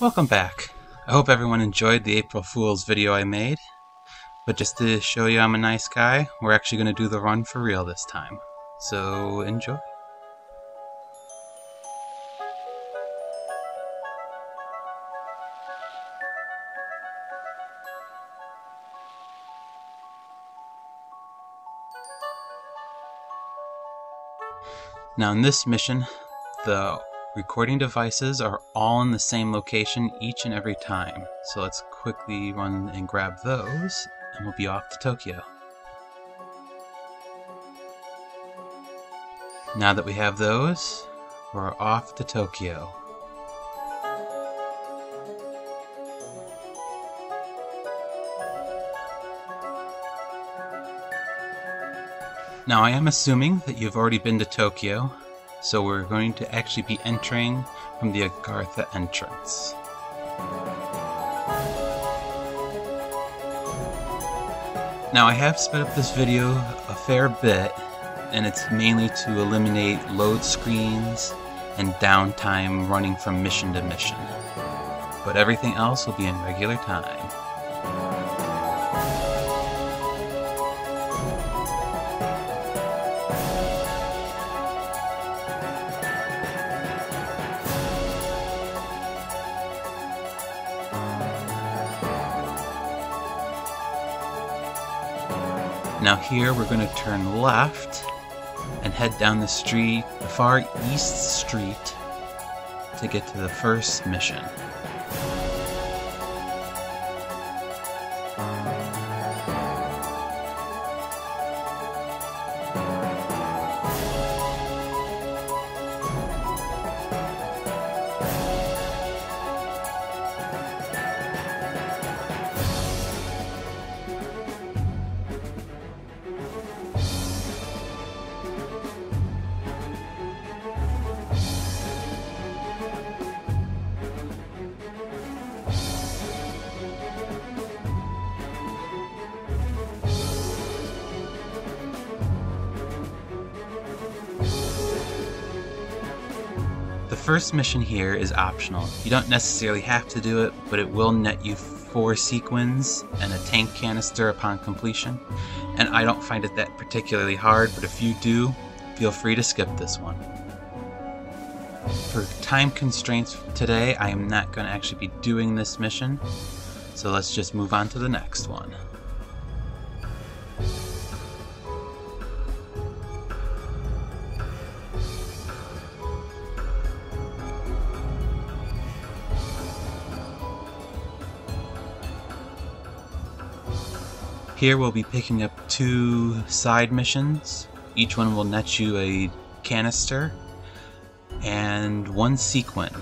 Welcome back. I hope everyone enjoyed the April Fool's video I made. But just to show you I'm a nice guy, we're actually going to do the run for real this time. So enjoy. Now in this mission, the recording devices are all in the same location each and every time. So let's quickly run and grab those, and we'll be off to Tokyo. Now that we have those, we're off to Tokyo. Now I am assuming that you've already been to Tokyo, so we're going to actually be entering from the Agartha entrance. Now I have sped up this video a fair bit, and it's mainly to eliminate load screens and downtime running from mission to mission. But everything else will be in regular time. Now here we're going to turn left and head down the street, the far east street, to get to the first mission. First mission here is optional. You don't necessarily have to do it, but it will net you four sequins and a tank canister upon completion. And I don't find it that particularly hard, but if you do, feel free to skip this one. For time constraints today, I am not going to actually be doing this mission, so let's just move on to the next one. Here we'll be picking up two side missions. Each one will net you a canister and one sequin.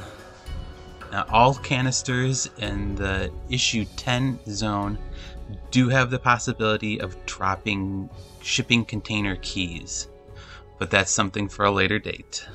Now all canisters in the issue 10 zone do have the possibility of dropping shipping container keys, but that's something for a later date.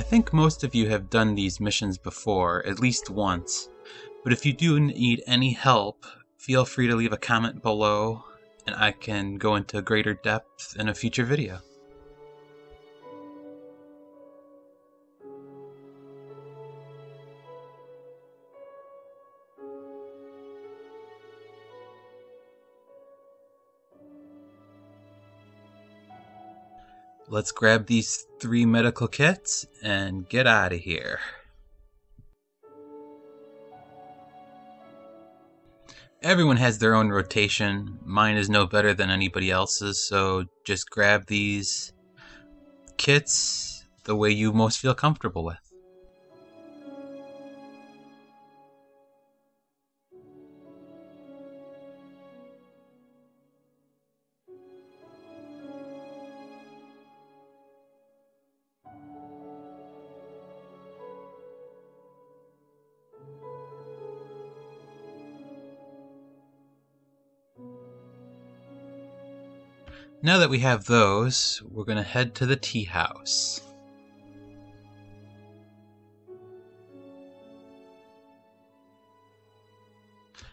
I think most of you have done these missions before, at least once, but if you do need any help, feel free to leave a comment below and I can go into greater depth in a future video. Let's grab these three medical kits and get out of here. Everyone has their own rotation. Mine is no better than anybody else's, so just grab these kits the way you most feel comfortable with. Now that we have those, we're going to head to the tea house.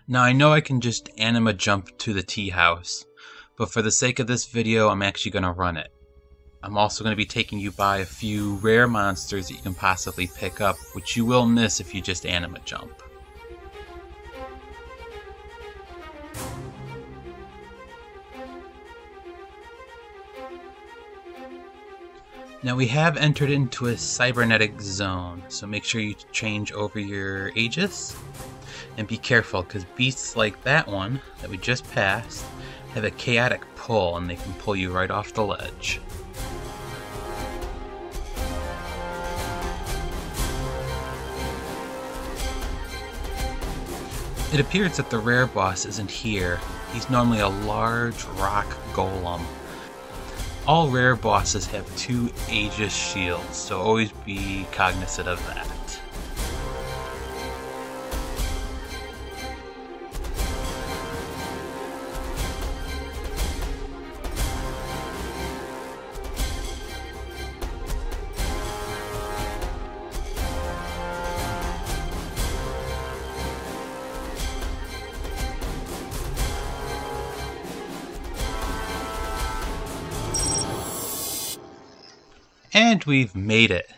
Now I know I can just anima jump to the tea house, but for the sake of this video, I'm actually going to run it. I'm also going to be taking you by a few rare monsters that you can possibly pick up, which you will miss if you just anima jump. Now we have entered into a cybernetic zone, so make sure you change over your Aegis. And be careful, because beasts like that one that we just passed have a chaotic pull and they can pull you right off the ledge. It appears that the rare boss isn't here. He's normally a large rock golem. All rare bosses have two Aegis shields, so always be cognizant of that. And we've made it.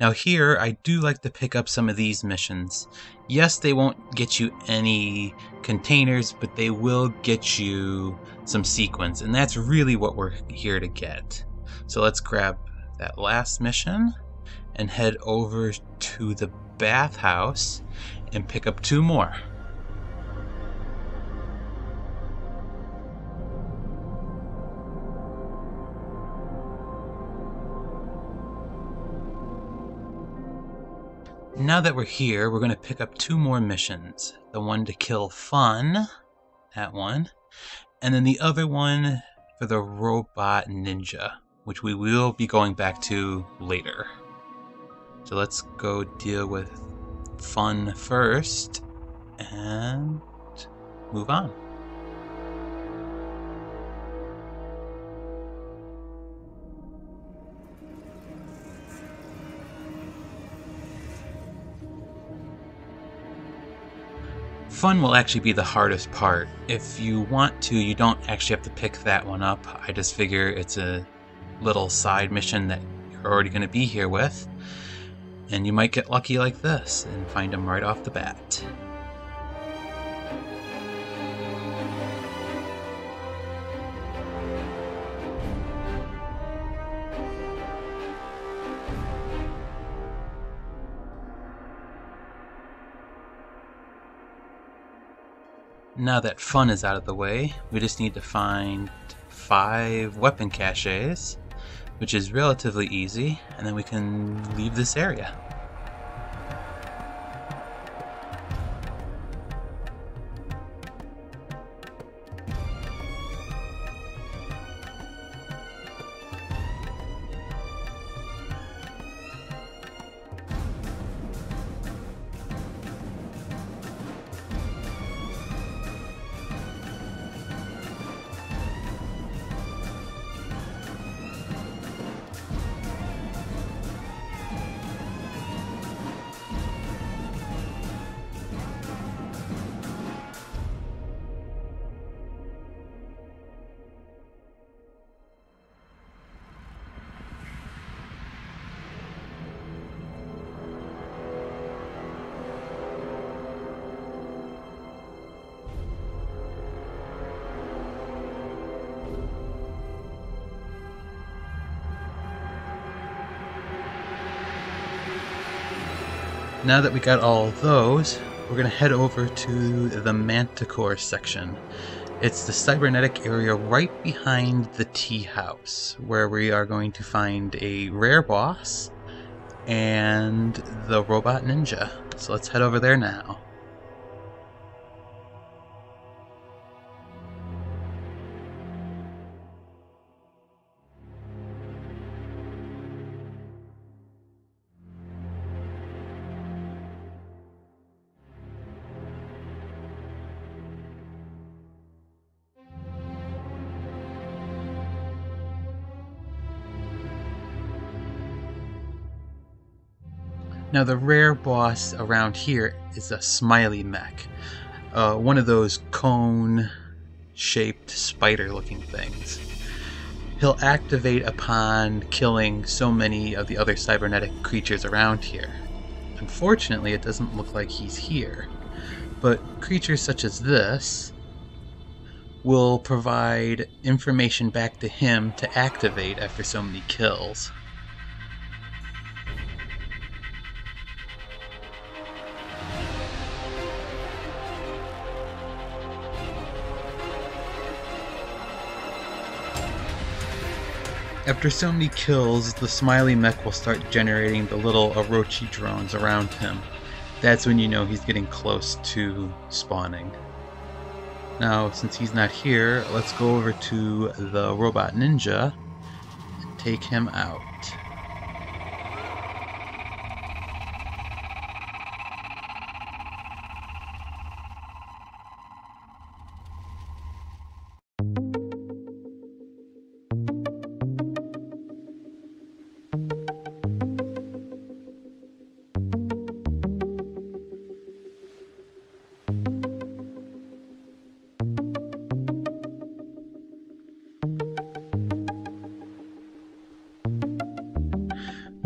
Now here, I do like to pick up some of these missions. Yes, they won't get you any containers, but they will get you some sequins, and that's really what we're here to get. So let's grab that last mission and head over to the bathhouse and pick up two more. Now that we're here, we're going to pick up two more missions. The one to kill Fun, that one, and then the other one for the Robot Ninja, which we will be going back to later. So let's go deal with Fun first and move on. Fun will actually be the hardest part. If you want to, you don't actually have to pick that one up. I just figure it's a little side mission that you're already going to be here with. And you might get lucky like this and find them right off the bat. Now that fun is out of the way, we just need to find five weapon caches, which is relatively easy, and then we can leave this area. Now that we got all those, we're going to head over to the Manticore section. It's the cybernetic area right behind the tea house, where we are going to find a rare boss and the robot ninja. So let's head over there now. Now, the rare boss around here is a smiley mech, uh, one of those cone shaped spider looking things. He'll activate upon killing so many of the other cybernetic creatures around here. Unfortunately, it doesn't look like he's here, but creatures such as this will provide information back to him to activate after so many kills. After so many kills, the smiley mech will start generating the little Orochi drones around him. That's when you know he's getting close to spawning. Now, since he's not here, let's go over to the robot ninja and take him out.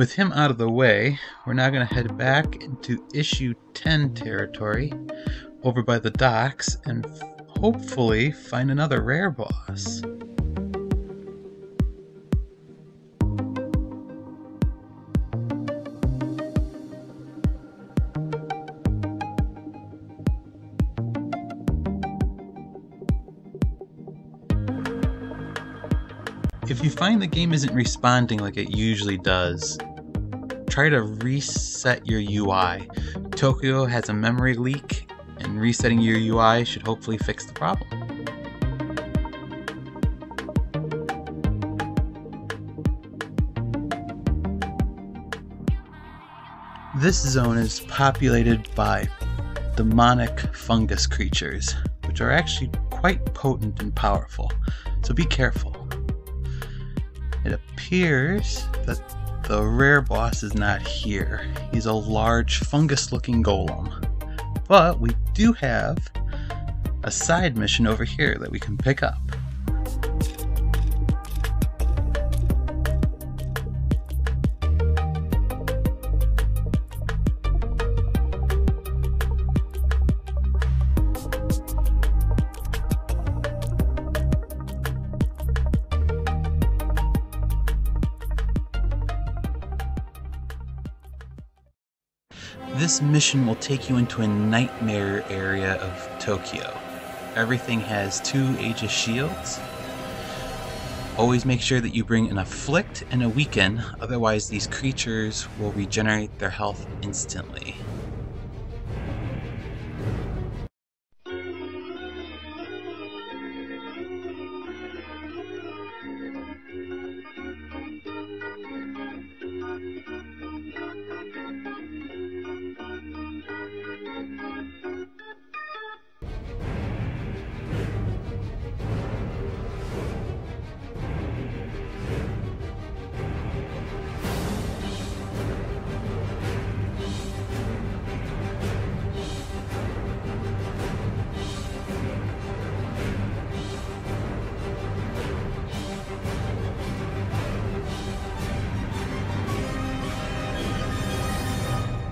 With him out of the way, we're now going to head back into issue 10 territory over by the docks and hopefully find another rare boss. If you find the game isn't responding like it usually does, try to reset your UI. Tokyo has a memory leak, and resetting your UI should hopefully fix the problem. This zone is populated by demonic fungus creatures, which are actually quite potent and powerful, so be careful. It appears that the rare boss is not here. He's a large fungus looking golem. But we do have a side mission over here that we can pick up. This mission will take you into a nightmare area of Tokyo. Everything has two Aegis shields. Always make sure that you bring an afflict and a weaken, otherwise these creatures will regenerate their health instantly.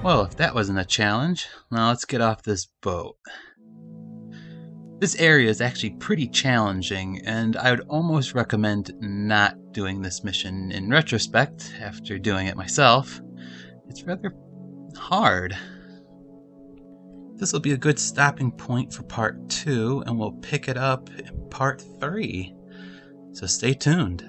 Well, if that wasn't a challenge, now let's get off this boat. This area is actually pretty challenging, and I would almost recommend not doing this mission in retrospect after doing it myself. It's rather hard. This will be a good stopping point for part 2, and we'll pick it up in part 3. So stay tuned.